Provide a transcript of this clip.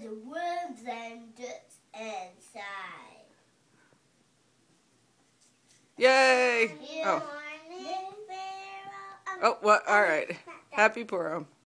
the worms and dirt inside. Yay! Good oh. Morning, oh, what? All right. Happy Purim.